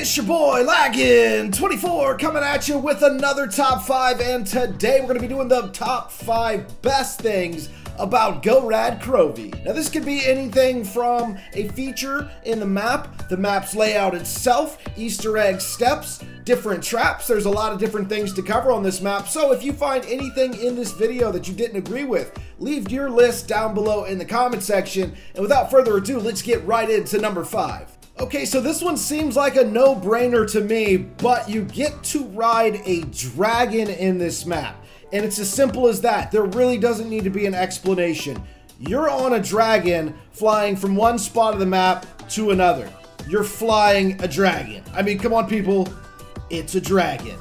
It's your boy Laggin24 coming at you with another top five, and today we're going to be doing the top five best things about Gorod Krovi. Now, this could be anything from a feature in the map, the map's layout itself, Easter egg steps, different traps. There's a lot of different things to cover on this map. So, if you find anything in this video that you didn't agree with, leave your list down below in the comment section. And without further ado, let's get right into number five. Okay, so this one seems like a no-brainer to me, but you get to ride a dragon in this map. And it's as simple as that. There really doesn't need to be an explanation. You're on a dragon flying from one spot of the map to another. You're flying a dragon. I mean, come on, people. It's a dragon.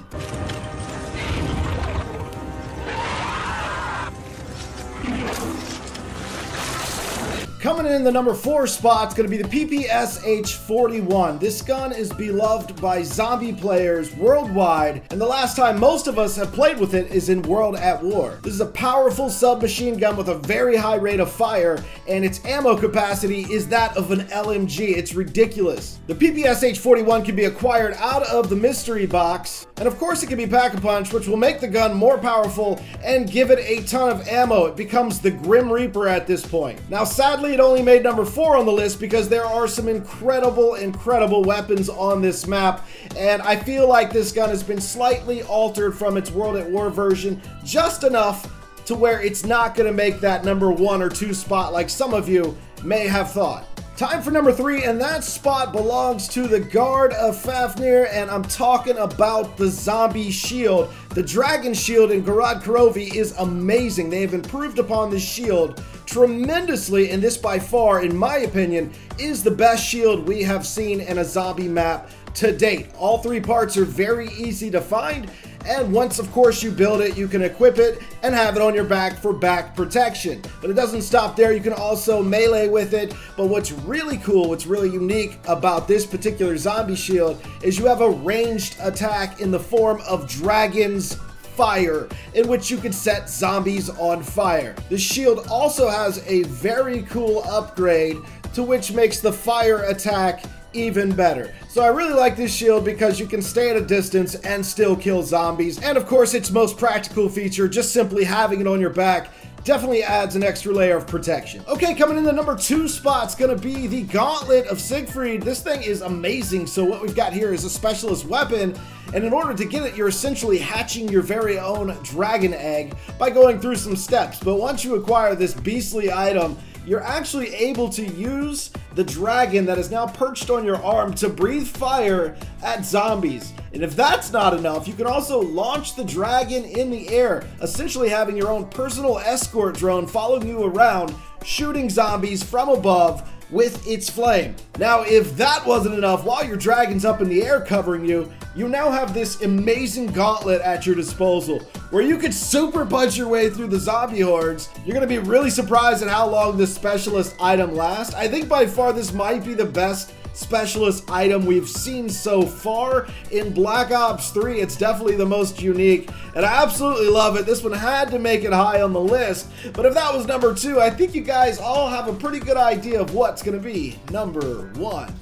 Coming in the number four spot is going to be the PPSH-41. This gun is beloved by zombie players worldwide, and the last time most of us have played with it is in World at War. This is a powerful submachine gun with a very high rate of fire, and its ammo capacity is that of an LMG. It's ridiculous. The PPSH-41 can be acquired out of the mystery box, and of course it can be pack-a-punch, which will make the gun more powerful and give it a ton of ammo. It becomes the Grim Reaper at this point. Now, sadly, it only made number four on the list because there are some incredible, incredible weapons on this map. And I feel like this gun has been slightly altered from its World at War version just enough to where it's not going to make that number one or two spot like some of you may have thought. Time for number three, and that spot belongs to the Guard of Fafnir, and I'm talking about the Zombie Shield. The Dragon Shield in Gorod Krovi is amazing. They have improved upon this shield tremendously, and this by far, in my opinion, is the best shield we have seen in a zombie map to date. All three parts are very easy to find, and once, of course, you build it, you can equip it and have it on your back for back protection. But it doesn't stop there. You can also melee with it. But what's really cool, what's really unique about this particular zombie shield is you have a ranged attack in the form of dragons fire, in which you can set zombies on fire. The shield also has a very cool upgrade to which makes the fire attack even better. So I really like this shield because you can stay at a distance and still kill zombies. And of course, its most practical feature, just simply having it on your back, definitely adds an extra layer of protection. Okay, coming in the number two spot's gonna be the Gauntlet of Siegfried. This thing is amazing. So what we've got here is a specialist weapon, and in order to get it, you're essentially hatching your very own dragon egg by going through some steps. But once you acquire this beastly item, you're actually able to use the dragon that is now perched on your arm to breathe fire at zombies. And if that's not enough, you can also launch the dragon in the air, essentially having your own personal escort drone following you around, shooting zombies from above with its flame. Now, if that wasn't enough, while your dragon's up in the air covering you, you now have this amazing gauntlet at your disposal where you could super punch your way through the zombie hordes. You're gonna be really surprised at how long this specialist item lasts. I think by far this might be the best specialist item we've seen so far in Black Ops 3. It's definitely the most unique, and I absolutely love it. This one had to make it high on the list, but if that was number two, I think you guys all have a pretty good idea of what's going to be number one.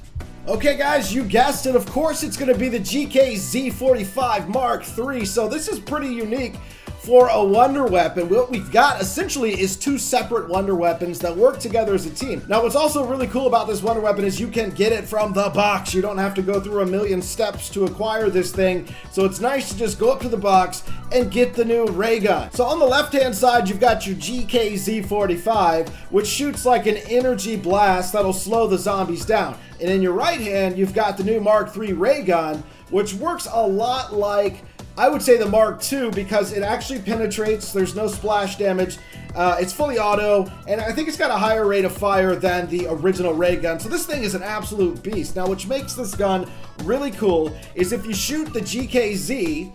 Okay guys, you guessed it, of course it's going to be the GKZ45 Mark III, so this is pretty unique for a wonder weapon. What we've got essentially is two separate wonder weapons that work together as a team. Now, what's also really cool about this wonder weapon is you can get it from the box. You don't have to go through a million steps to acquire this thing. So it's nice to just go up to the box and get the new ray gun. So on the left-hand side, you've got your GKZ45, which shoots like an energy blast that'll slow the zombies down. And in your right hand, you've got the new Mark III ray gun, which works a lot like I would say the Mark II because it actually penetrates. There's no splash damage. Uh, it's fully auto, and I think it's got a higher rate of fire than the original ray gun. So this thing is an absolute beast. Now, which makes this gun really cool is if you shoot the GKZ,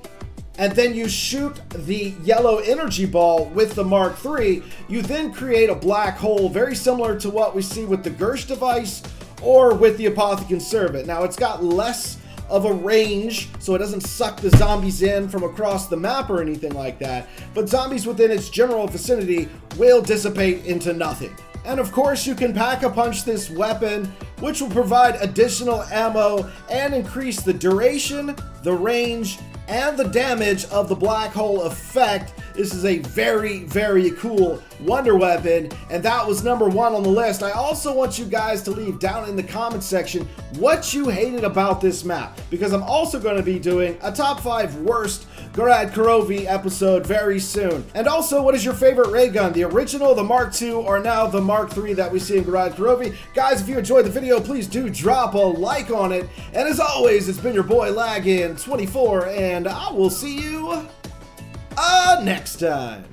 and then you shoot the yellow energy ball with the Mark III, you then create a black hole very similar to what we see with the Gersh device or with the Apothicon Servant. Now, it's got less of a range so it doesn't suck the zombies in from across the map or anything like that, but zombies within its general vicinity will dissipate into nothing. And of course, you can pack-a-punch this weapon, which will provide additional ammo and increase the duration, the range, and the damage of the black hole effect. This is a very, very cool wonder weapon, and that was number one on the list. I also want you guys to leave down in the comment section what you hated about this map, because I'm also going to be doing a top five worst Gorod Krovi episode very soon. And also, what is your favorite ray gun? The original, the Mark II, or now the Mark III that we see in Gorod Krovi? Guys, if you enjoyed the video, please do drop a like on it. And as always, it's been your boy Laggin24, and I will see you uh, next time.